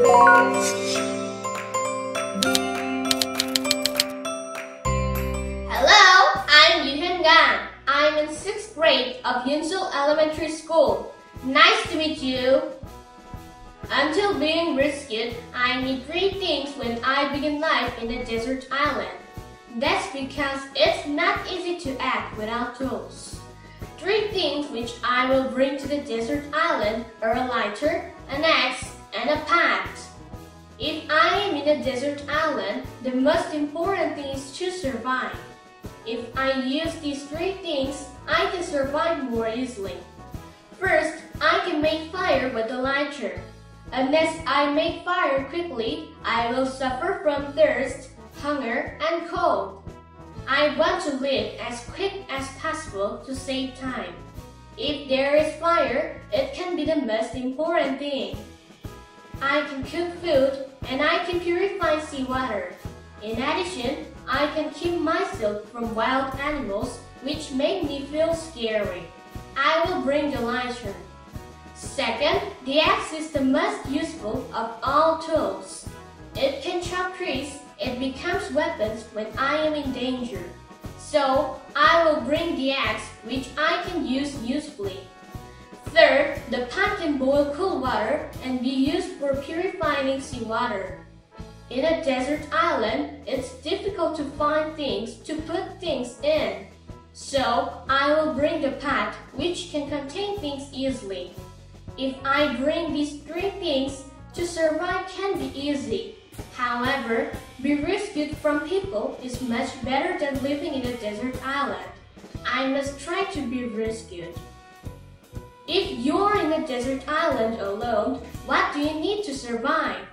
Hello, I'm Yuhan Gan. I'm in 6th grade of Yunsul Elementary School. Nice to meet you. Until being rescued, I need three things when I begin life in a desert island. That's because it's not easy to act without tools. Three things which I will bring to the desert island are a lighter, an axe, and a pot. If I am in a desert island, the most important thing is to survive. If I use these three things, I can survive more easily. First, I can make fire with the lighter. Unless I make fire quickly, I will suffer from thirst, hunger, and cold. I want to live as quick as possible to save time. If there is fire, it can be the most important thing. I can cook food and I can purify seawater. In addition, I can keep myself from wild animals which make me feel scary. I will bring the lantern. Second, the axe is the most useful of all tools. It can chop trees, it becomes weapons when I am in danger. So, I will bring the axe which I can use usefully. Boil cool water and be used for purifying seawater. In a desert island, it's difficult to find things to put things in. So, I will bring the pot which can contain things easily. If I bring these three things, to survive can be easy. However, be rescued from people is much better than living in a desert island. I must try to be rescued. If you're in a desert island alone, what do you need to survive?